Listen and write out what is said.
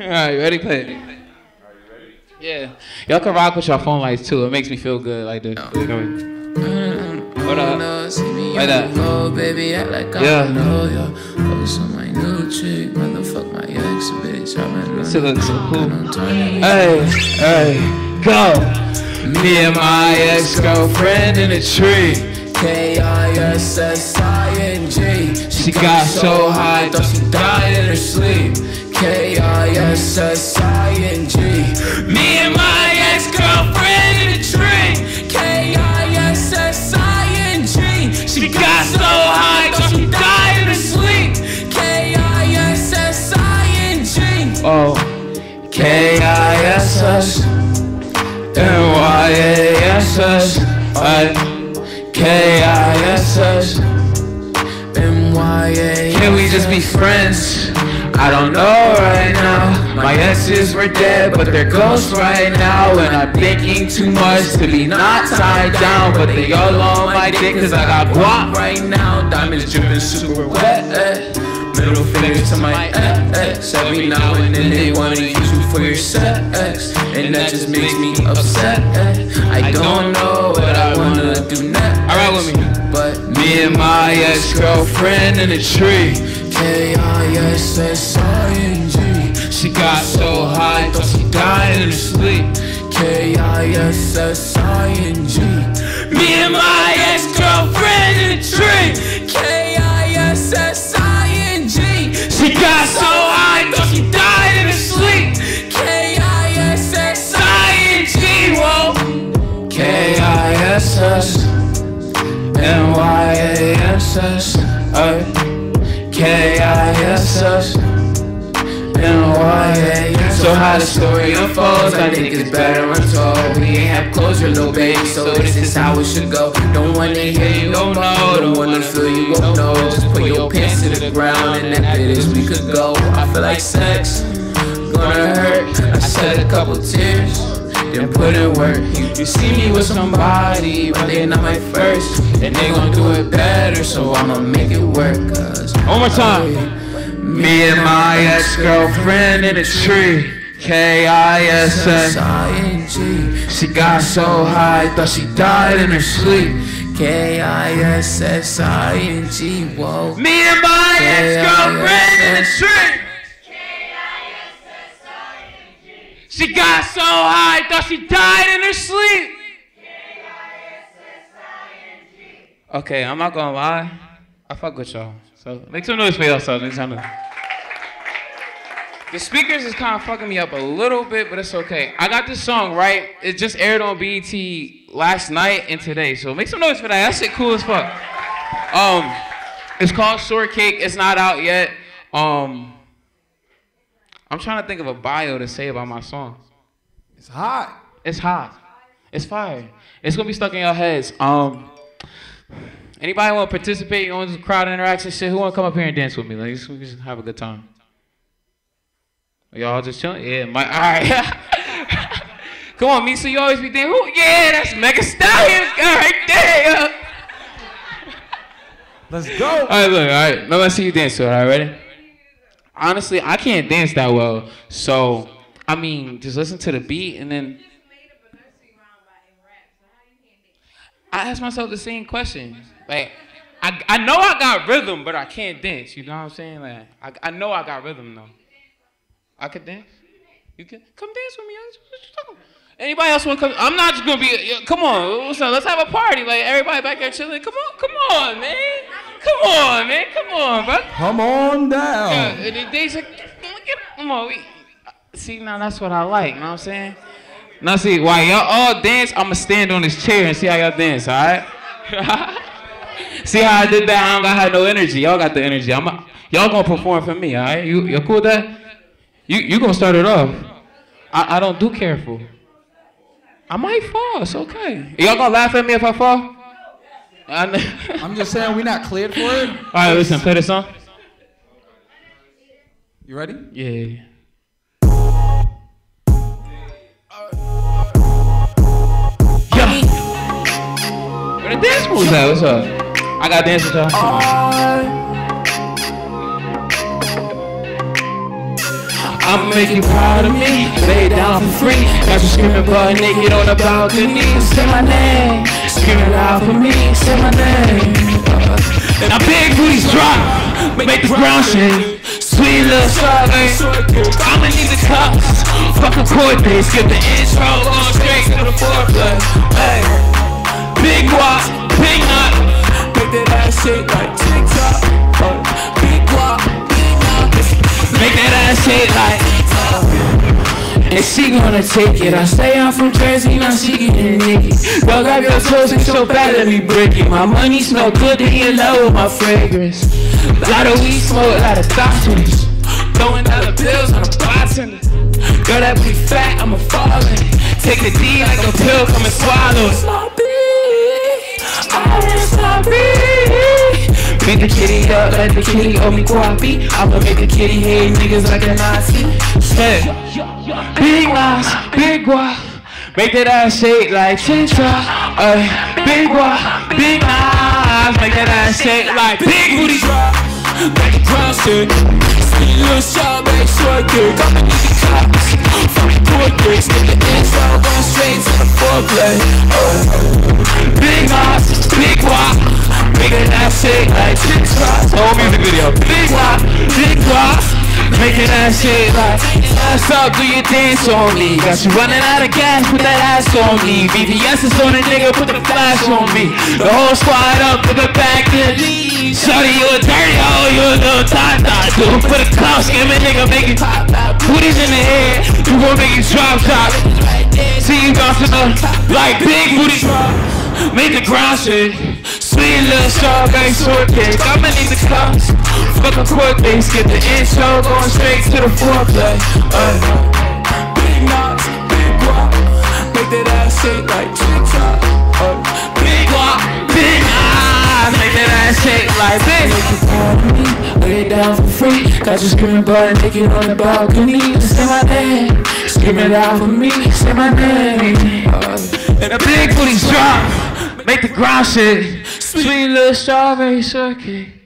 All right, ready? Play it. Yeah, y'all can rock with your phone lights too. It makes me feel good like this. Mm-hmm. Hold up. Like that. Oh, baby, act like I Yeah. know ya. Oh, Focus on my new chick, motherfuck my ex, bitch. I'm in This shit looks so cool. Hey. Hey, hey, go. Me and my ex-girlfriend in a tree. K-I-S-S-I-N-G She got so high, thought she died in her sleep K-I-S-S-I-N-G Me and my ex-girlfriend in a tree. K-I-S-S-I-N-G She got so high, thought she died in her sleep. K-I-S-S-I-N-G Oh, K-I-S-S N-Y-A-S-S I- K-I-S-S M-Y-A Can we just be friends? I don't know right now. My exes were dead, but they're ghosts right now. And I'm thinking too much to be not tied down. But they all on my dick cause I got guap right now Diamonds dripping super wet eh. Middle fingers to my ex Every now and then they wanna use you for your sex And that just makes me upset eh. I don't know what I wanna do next Alright with me. But Me and my ex-girlfriend in a tree. K-I-S-S-I-N-G She got so high, thought she died in her sleep. K-I-S-S-I-N-G Me and my ex-girlfriend in a tree. K-I-S-S-I-N-G She got so high, thought she died in her sleep. K-I-S-S-I-N-G whoa. K-I-S-S N-Y-A-S-S K-I-S-S N-Y-A-S So how the story unfolds, I think it's better untold We ain't have closure, little baby, so this is how it should go. Don't wanna hear you, don't know, don't wanna feel you, don't know. Just put your pants to the ground, and after this we could go. I feel like sex, gonna hurt. I shed a couple tears, then put in work. You, you see me with somebody, but they not my first, and they gon' do it better, so I'ma make it work. Cause One more time Me and my ex-girlfriend in a tree K-I-S-S I-N-G, She got so high, thought she died in her sleep K-I-S-S-I-N-G, whoa. Me and my ex-girlfriend in a tree She got so high, thought she died in her sleep. Okay, I'm not gonna lie. I fuck with y'all. So make some noise for yourselves next time. The speakers is kind of fucking me up a little bit, but it's okay. I got this song right. It just aired on BET last night and today. So make some noise for that. That shit cool as fuck. Um, it's called Short Cake. It's not out yet. Um, I'm trying to think of a bio to say about my song. It's hot. It's hot. It's fire. It's gonna be stuck in your heads. Um, anybody want to participate on this crowd interaction shit? Who want to come up here and dance with me? Like, let's- we just have a good time. Y'all just chilling? Yeah, my. All right. come on, me. So you always be thinking, who? Yeah, that's Mega Stallion right there. Let's go. All right, look. All right, now let's see you dance. All right, ready? Honestly, I can't dance that well, so I mean, just listen to the beat and then. I ask myself the same question. Like, I, I know I got rhythm, but I can't dance. You know what I'm saying? Like, I, I know I got rhythm though. I could dance. You can come dance with me. What you talking? Anybody else want to come? I'm not just gonna be. Come on? Let's have a party. Like everybody back there chilling. Come on, come on, man. Come on, man. Come on, bro. Come on down. Yeah, and then they said, come on, we, see now that's what I like. You know what I'm saying? Now see, while y'all all dance, I'ma stand on this chair and see how y'all dance. All right? see how I did that? I don't got have no energy. Y'all got the energy. I'm a, y'all gonna perform for me. All right? You you cool with that? You you gonna start it off? I, I don't do careful. I might fall. It's okay. Y'all gonna laugh at me if I fall? I'm just saying we not cleared for it. All right, listen. Play the song. You ready? Yeah. Yeah. Where the dance moves at? What's up? I got dance with y'all. I'ma make you proud of me. Lay down for free. Got you screaming butt naked on the balcony. Say my name. Screaming loud for me. Say my name. Now big booties drop, make the ground shake. Sweet little strawberry, I'ma need the cups. Fuck a court day, skip the intro, going straight to the foreplay. Hey, big walk, big nut, Make that ass shake like TikTok. Uh, Big make that ass shake like. TikTok And she gonna take it. I stay out from Jersey, now she getting Nicky. Girl, grab your toes, it's so bad, let me break it. My money smell good, then you in love with my fragrance. Lot of weed smoke, lot of thoughts. Throwing dollar bills on a bartender. Girl, that booty fat, I'ma fall in it. Take the D like a pill, come and swallow Beat the kitty up, let the kitty owe me guapi. I'ma make the kitty hate niggas like a Nazi. Hey, big ass, big walk, make that ass shake like TikTok. Hey, big walk, big ass, make that ass shake like big booty drop. Make the ground shake. Sweet little shot, make sure kick. I'ma the cops. Fuck the court case. Get the intro, going straight to the foreplay. Big ass, big make that ass shake like TikTok. Whole music video. Big walk, big walk, make that shit like. Ass up, do your dance on me. Got you running out of gas, put that ass on me. VVS is on a nigga, put the flash on me. The whole squad up, put the back in. Shorty, you a dirty hoe, you a little tie dye. Dude, put a clout a nigga, make it pop. Booties in the air, you gon' make it drop top. See you bouncing up like big booty drop. Make the ground Sweet little strawberry shortcake. I'ma need the cups. Fuck a court base. Get the intro going straight to the foreplay. Uh, Big knots, big guap. Make that ass shake like TikTok. Uh, big walk, big eyes. Make that ass shake like big. Lay it down for free. Got you screaming butt naked on the balcony. Say my name. Screaming out for me. Say my name. Uh, And the big booties drop. Make the ground shake. Sweet little strawberry shortcake.